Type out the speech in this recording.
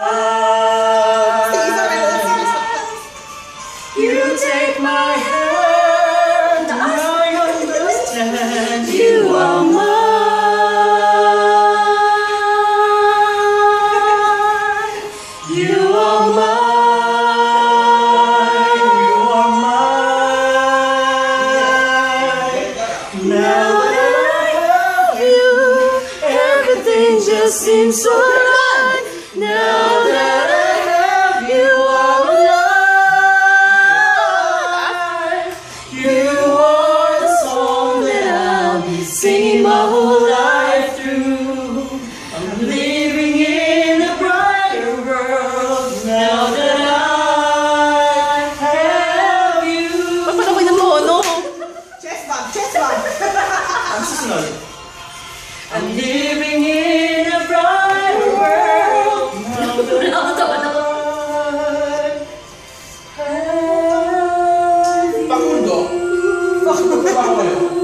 You take my hand, and I understand you are mine. You are mine. You are mine. Now that I have you, everything just seems so singing my whole life through. I'm living in a brighter world now that I have you. Ba't ako'y namono? Chest bag, chest bag. Ang susunod. I'm living in a brighter world now that I have you. Pakundo. Pakundo.